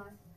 life.